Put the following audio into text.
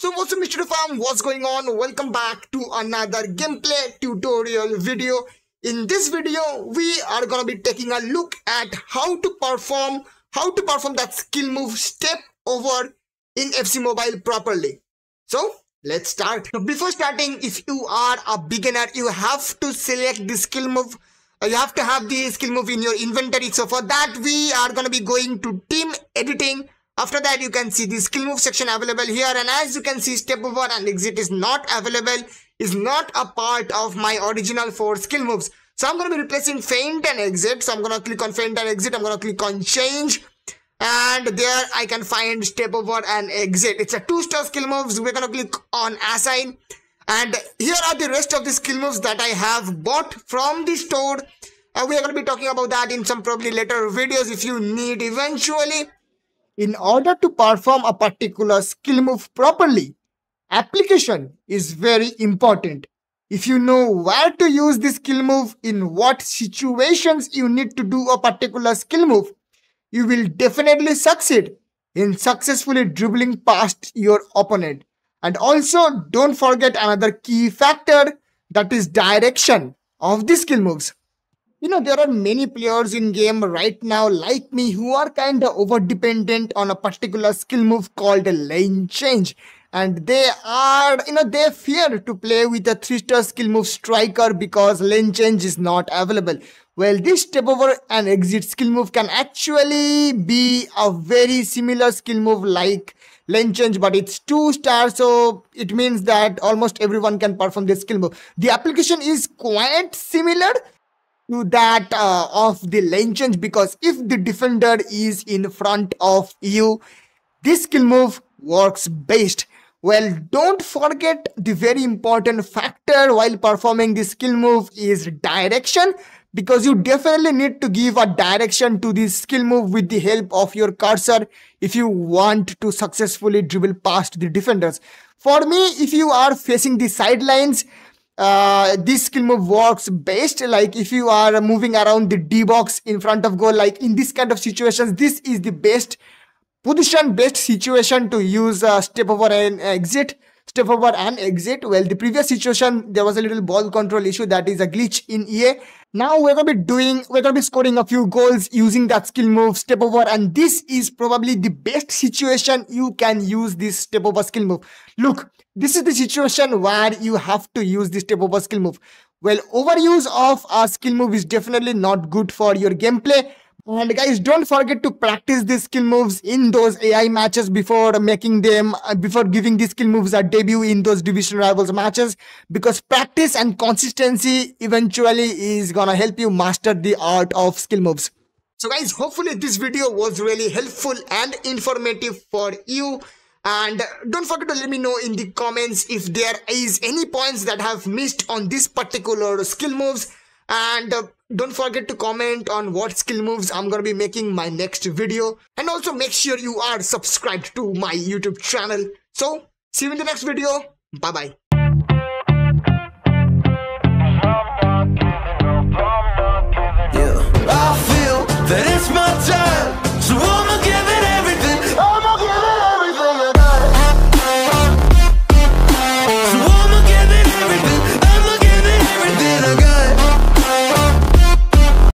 So what's up Mr. Farm? What's going on? Welcome back to another gameplay tutorial video. In this video, we are gonna be taking a look at how to perform how to perform that skill move step over in FC Mobile properly. So let's start. Now, before starting, if you are a beginner, you have to select the skill move. You have to have the skill move in your inventory. So for that, we are gonna be going to team editing after that, you can see the skill move section available here. And as you can see, step over and exit is not available, is not a part of my original four skill moves. So I'm going to be replacing feint and exit. So I'm going to click on feint and exit. I'm going to click on change. And there I can find step over and exit. It's a two star skill moves. We're going to click on assign. And here are the rest of the skill moves that I have bought from the store. Uh, we are going to be talking about that in some probably later videos if you need eventually. In order to perform a particular skill move properly, application is very important. If you know where to use the skill move, in what situations you need to do a particular skill move, you will definitely succeed in successfully dribbling past your opponent. And also don't forget another key factor that is direction of the skill moves. You know, there are many players in game right now like me who are kind of over dependent on a particular skill move called a lane change. And they are, you know, they fear to play with a 3-star skill move striker because lane change is not available. Well, this step over and exit skill move can actually be a very similar skill move like lane change, but it's 2 star, so it means that almost everyone can perform this skill move. The application is quite similar, to that uh, of the lane change because if the defender is in front of you, this skill move works best. Well, don't forget the very important factor while performing this skill move is direction because you definitely need to give a direction to this skill move with the help of your cursor if you want to successfully dribble past the defenders. For me, if you are facing the sidelines, uh, this skill move works best like if you are moving around the D box in front of goal like in this kind of situations this is the best position best situation to use uh, step over and exit step over and exit. Well the previous situation there was a little ball control issue. That is a glitch in EA now we're gonna be doing we're gonna be scoring a few goals using that skill move. Step over and this is probably the best situation you can use this step over skill move. Look this is the situation where you have to use this step over skill move. Well, overuse of a skill move is definitely not good for your gameplay. And guys, don't forget to practice these skill moves in those AI matches before making them, uh, before giving these skill moves a debut in those division rivals matches. Because practice and consistency eventually is gonna help you master the art of skill moves. So guys, hopefully this video was really helpful and informative for you and don't forget to let me know in the comments if there is any points that have missed on this particular skill moves and uh, don't forget to comment on what skill moves I'm gonna be making my next video and also make sure you are subscribed to my YouTube channel. So see you in the next video. Bye bye.